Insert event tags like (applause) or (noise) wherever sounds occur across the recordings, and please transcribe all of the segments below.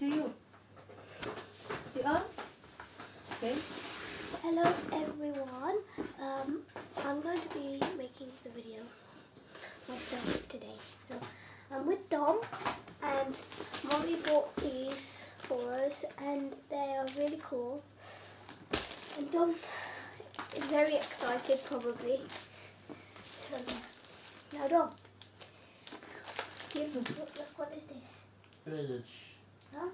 to you. See on? Okay. Hello everyone. Um, I'm going to be making the video myself today. So I'm with Dom and Mommy bought these for us and they are really cool. And Dom is very excited probably. So now Dom, give, look, look what is this? Village. Huh?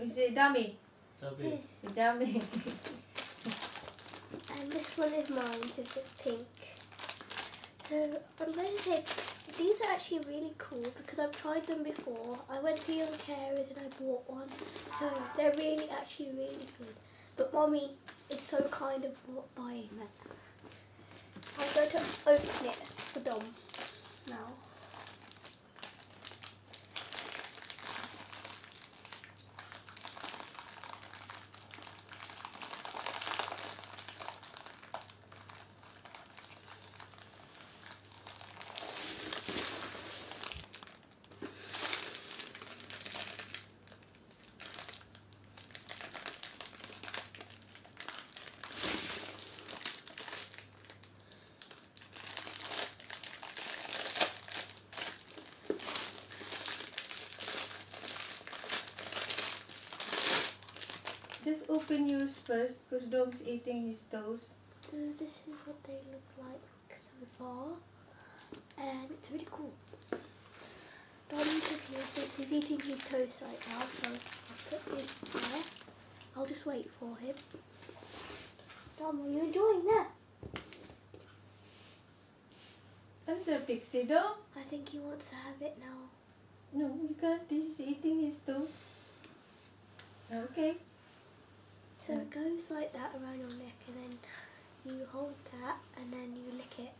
You say dummy. Sabi. Dummy. And (laughs) this one is mine, so it's pink. So I'm going to say these are actually really cool because I've tried them before. I went to Young Carers and I bought one. So they're really actually really good. But mommy is so kind of buying that. I'm going to open it for Dom now. Open yours first because Dom's eating his toast. So this is what they look like so far. And it's really cool. Dom his, he's eating his toast right now, so I'll put this there. I'll just wait for him. Dom, are you enjoying that? Answer Pixie Dom. I think he wants to have it now. No, you can't. He's eating his toast. Okay. So it goes like that around your neck and then you hold that and then you lick it.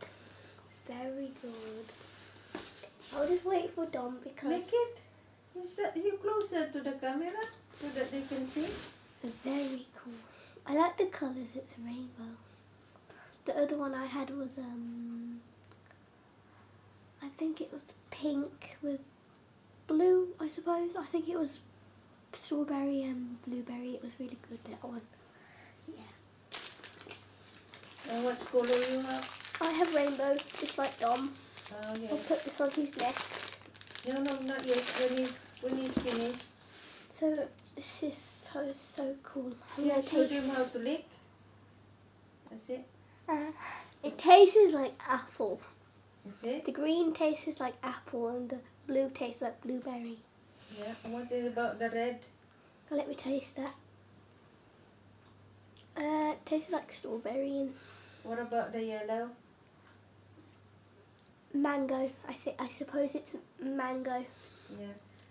Very good. I'll just wait for Dom because Lick it. You, closer to the camera so that they can see. Very cool. I like the colours, it's a rainbow. The other one I had was um I think it was pink with blue, I suppose. I think it was strawberry and blueberry. It was really good that one. Yeah. What color you have? I have rainbow, just like Dom. Oh, yeah. I'll put this on his neck. No, no, not yet. When he's, when he's finished. So this is so so cool. I'm Yeah, show taste them how to lick. That's it. uh, it tastes like apple. That's it. The green tastes like apple and the blue tastes like blueberry. Yeah. And what is about the red? Let me taste that. Uh, it tastes like strawberry and About the yellow? mango. I think I suppose it's mango. Yeah.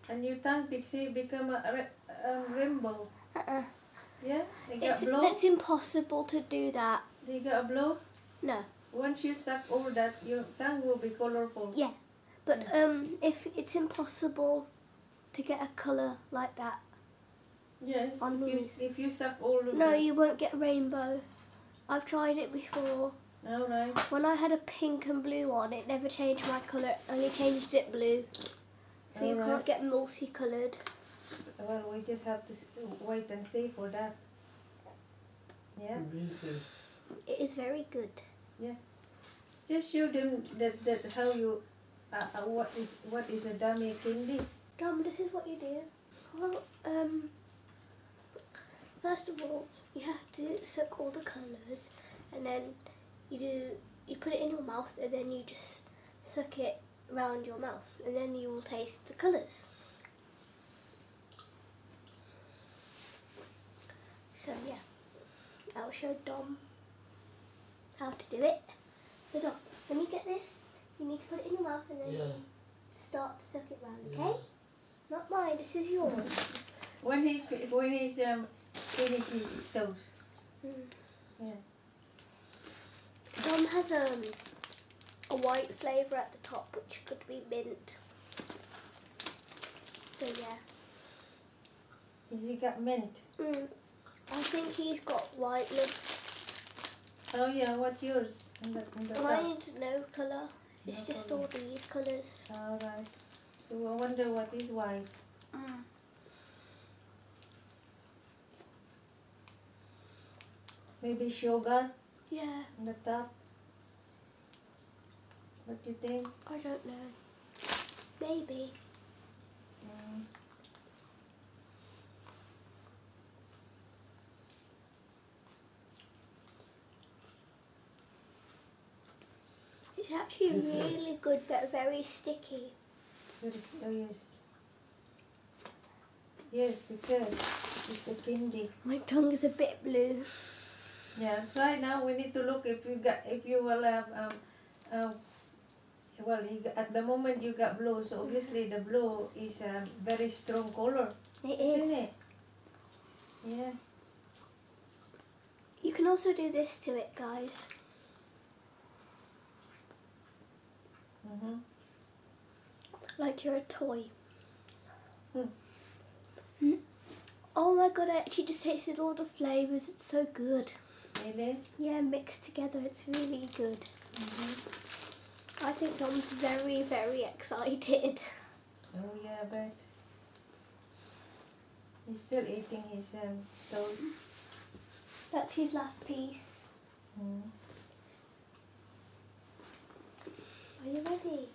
And your tongue pixie become a um, rainbow. Uh-uh. Yeah. They got It's blow. it's impossible to do that. They got a blow. No. Once you suck all that, your tongue will be colorful. Yeah. But um, if it's impossible to get a color like that, Yes. On if, you, if you suck all of no, that. you won't get rainbow. I've tried it before. All right. When I had a pink and blue one, it never changed my colour. It only changed it blue. So you Alright. can't get multicoloured. Well, we just have to wait and see for that. Yeah. It is very good. Yeah. Just show them that, that how you uh, uh, what is what is a dummy candy. Dom, this is what you do. Well, um, first of all, you have to suck all the colours, and then you do you put it in your mouth, and then you just suck it around your mouth, and then you will taste the colours. So yeah, I'll show Dom how to do it. So Dom, when you get this. You need to put it in your mouth, and then Yeah. start to suck it round. Yeah. Okay? Not mine. This is yours. When he's when he's um finished his toast. Mm. Yeah. Dom has um, a white flavour at the top, which could be mint. So yeah. Has he got mint? Mm. I think he's got white. Look, Oh yeah, what's yours? In the, in the top? mine's no colour. It's No just colour. all these colours. All right. So I wonder what is white. Mm. Maybe sugar Yeah, on the top. What do you think? I don't know. Maybe. Mm. It's actually really good but very sticky. Oh yes. Yes, because it's a candy. My tongue is a bit blue. Yeah, try now. We need to look if you got if you will have um um. Well, you at the moment you got blue, so obviously the blue is a very strong color, It isn't is. it? Yeah. You can also do this to it, guys. Mhm. Like you're a toy. Hmm. Hmm. Oh my god, I actually just tasted all the flavours. It's so good. Really? Yeah, mixed together, it's really good. Mhm. I think Dom's very, very excited. Oh yeah, but he's still eating his um toast. That's his last piece. Mm. Are you ready?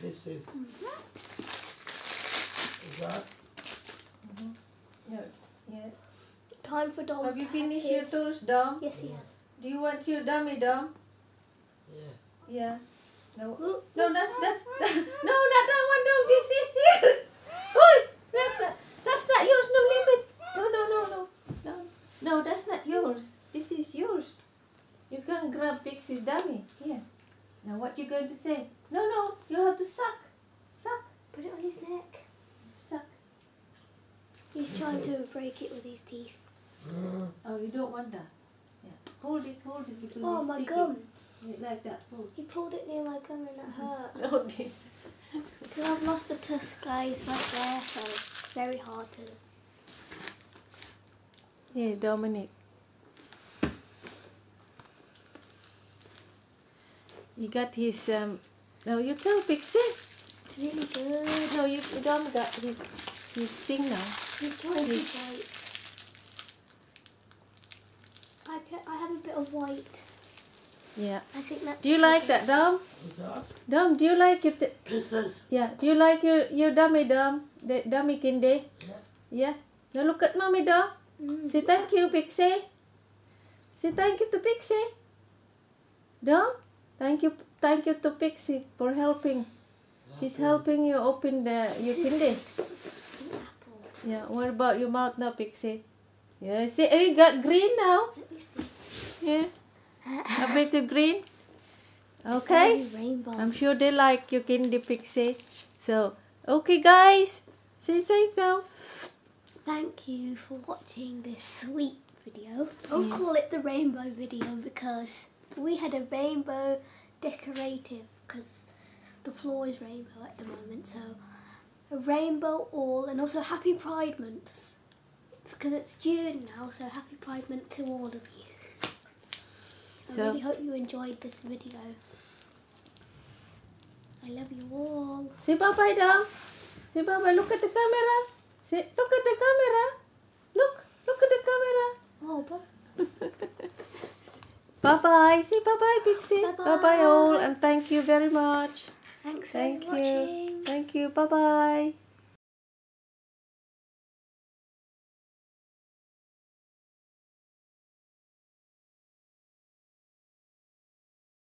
This is, Mm-hmm. is that, Mhm. Yeah. Yeah. Time for Dom. Have you finished your his- toast, Dom? Yes, he has. Do you want your dummy, Dom? yeah. Yeah. No. Ooh, No, that's that's (laughs) no, not that one. No, this is here. (laughs) Oi, that's not, that's not yours. No, leave it. No, no, no, no, no, no. That's not yours. This is yours. You can grab Pixie's dummy. Here. Now, what you going to say? No, no. You have to suck, suck, Put it on his neck. suck. He's trying to break it with his teeth. Oh, you don't want that. Yeah. Hold it, hold it because Oh, it's my sticky. gum. Yeah, Like that. Hold. He pulled it near my gum and it (laughs) hurt. Hold it. Because I've lost a tooth, guys, right there, so it's very hard to. Yeah, Dominic. You got his um. No, you tell Pixie. It's really good. No, you Dom got his his thing now. He's trying to white. I, have a bit of white. Yeah. I think that's. Do you like sugar. that, Dom? Is Dom, do you like your t- kisses, yeah? Do you like your your dummy, Dom? The dummy candy? yeah. Yeah. Now look at mommy, Dom. Mm. Say thank you, Pixie. Say thank you to Pixie. Dom, thank you, thank you to Pixie for helping. She's helping you open the your candy. Apple. Yeah. What about your mouth now, Pixie? Yeah. See, oh, you got green now. Let me see. Yeah. A bit of green. Okay. Rainbow. I'm sure they like your candy, Pixie. So, okay, guys. Say safe now. Thank you for watching this sweet video. I'll call it the rainbow video because we had a rainbow decorative because the floor is rainbow at the moment. So a rainbow all and also happy Pride Month. It's because it's June now, so happy Pride Month to all of you. I really hope you enjoyed this video. I love you all. Say bye-bye, Dom. Say bye-bye. Look at the camera. Say, look at the camera. Look, look at the camera. Oh, bye. (laughs) Bye-bye. Say bye-bye, Pixie. Bye-bye. All. And thank you very much. Thanks Thank for you. watching. Thank you. Bye-bye.